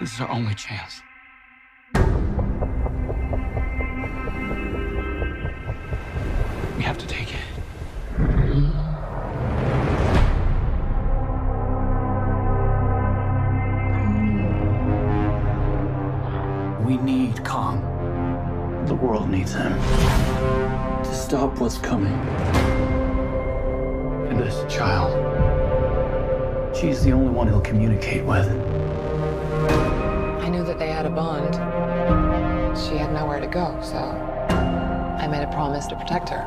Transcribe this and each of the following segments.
This is our only chance. We have to take it. We need Kong. The world needs him to stop what's coming. And this child, she's the only one he'll communicate with. I knew that they had a bond. She had nowhere to go, so I made a promise to protect her.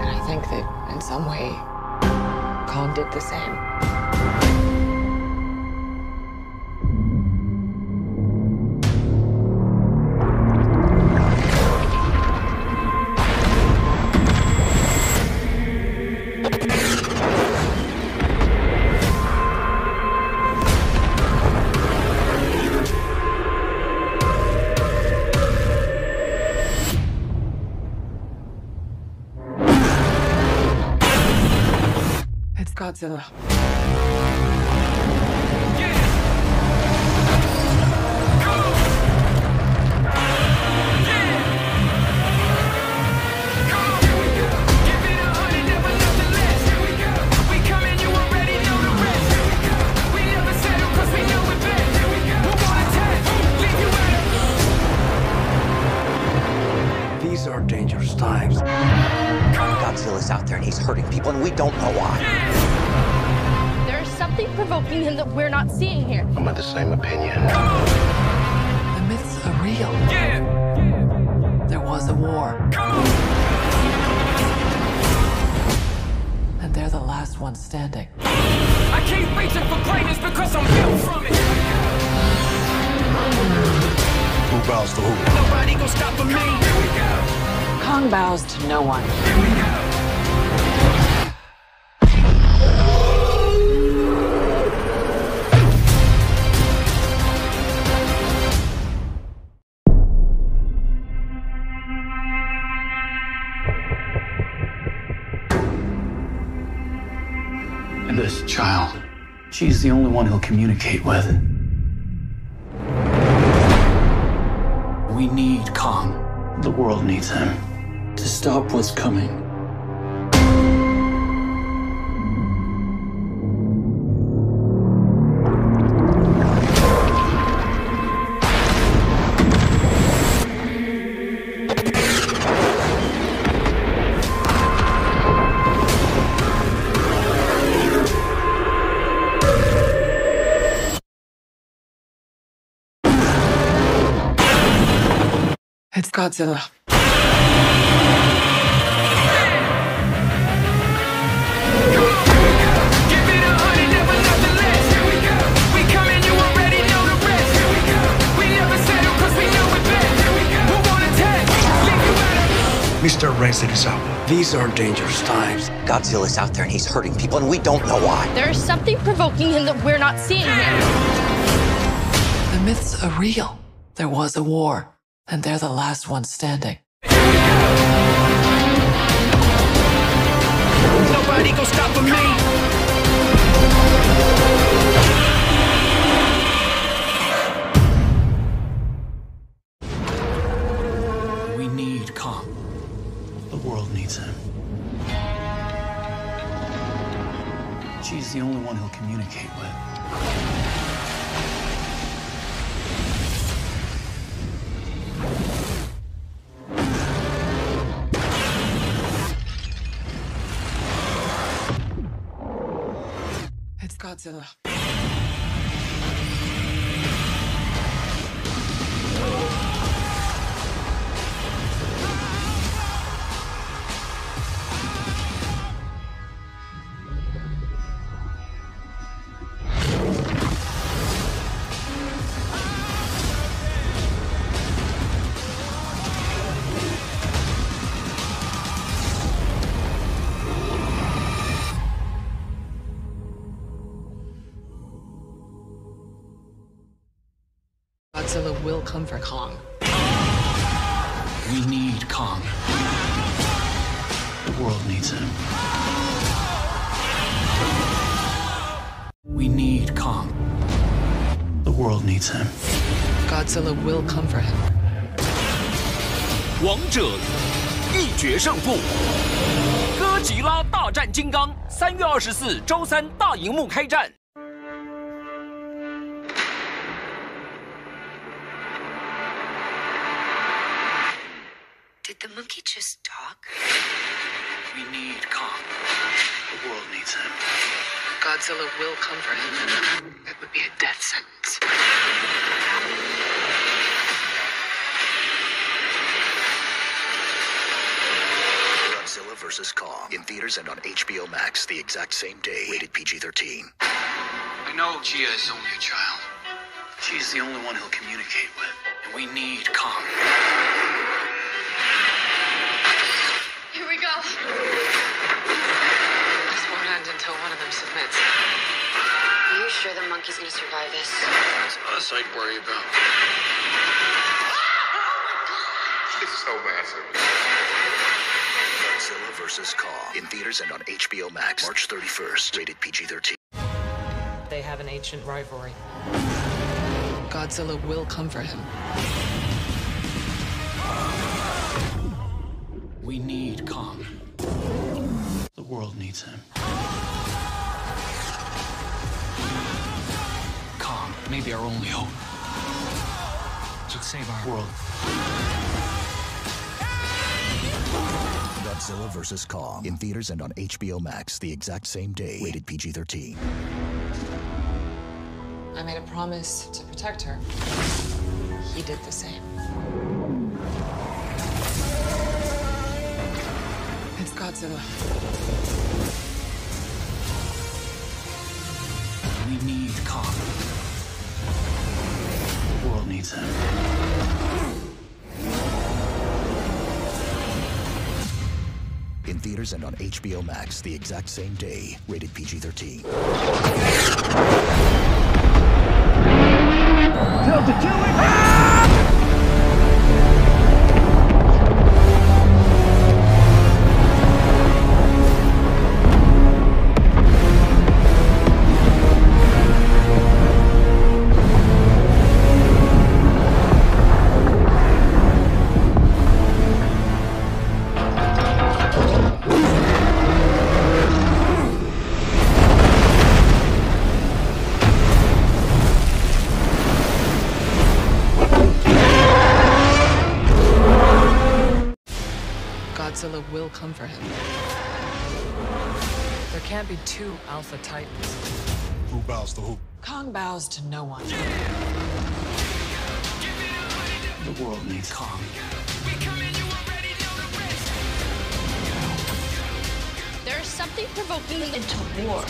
And I think that in some way, Kong did the same. Godzilla. These are dangerous times. Godzilla's out there and he's hurting people, and we don't know why. There's something provoking him that we're not seeing here. I'm of the same opinion. The myths are real. There was a war. And they're the last ones standing. I keep reaching for greatness because I'm built from it. Who bows to who? Nobody gonna stop me. Here we go. Kong bows to no one. And this child, she's the only one he'll communicate with. We need Kong. The world needs him to stop what's coming. Out of Mr. Rezakizawa, these are dangerous times. Godzilla's out there and he's hurting people, and we don't know why. There's something provoking him that we're not seeing here. The myths are real. There was a war. And they're the last ones standing. Nobody gonna stop me. We need Kong. The world needs him. She's the only one he'll communicate with. It's Godzilla. Godzilla will come for Kong. We need Kong. The world needs him. We need. Kong. The world needs him. Godzilla will come for him. 王者一决胜负，哥吉拉大战金刚，三月二十四周三大荧幕开战。The monkey just talk? We need Kong. The world needs him. Godzilla will come for him. That would be a death sentence. Godzilla vs. Kong in theaters and on HBO Max the exact same day. Rated PG-13. I know Jia is only a child. She's the only one he'll communicate with. And we need Kong. Here. This won't end until one of them submits. Are you sure the monkey's gonna survive this? It's us I'd worry about. Oh, it's so massive. Godzilla vs. Kong in theaters and on HBO Max March 31st. Rated PG-13. They have an ancient rivalry. Godzilla will come for him. We need Kong. The world needs him. Kong may be our only hope. To save our world. Godzilla vs. Kong in theaters and on HBO Max the exact same day. Rated PG-13. I made a promise to protect her. He did the same. Godzilla. We need Kong. The world needs him. In theaters and on HBO Max the exact same day. Rated PG-13. Godzilla will come for him. There can't be two Alpha Titans. Who bows to who? Kong bows to no one. The world needs Kong. There's something provoking them into war.